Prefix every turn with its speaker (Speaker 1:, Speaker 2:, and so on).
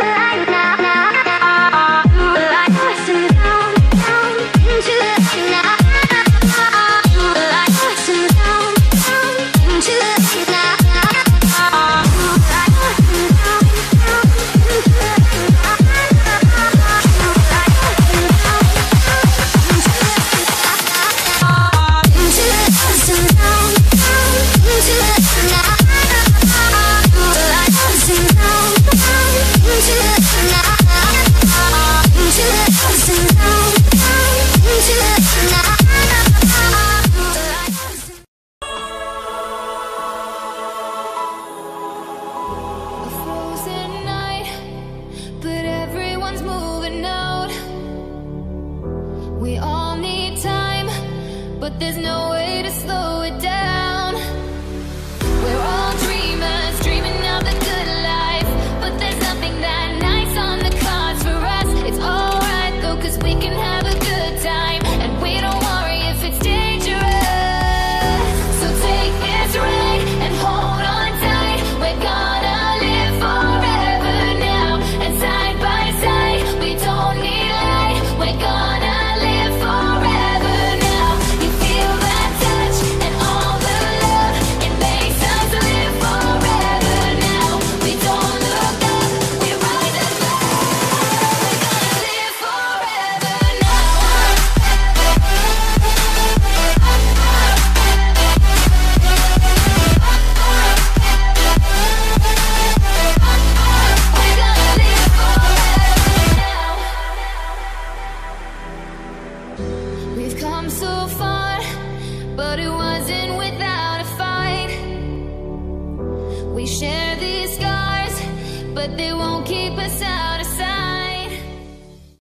Speaker 1: like We all need time, but there's no way to slow come so far, but it wasn't without a fight. We share these scars, but they won't keep us out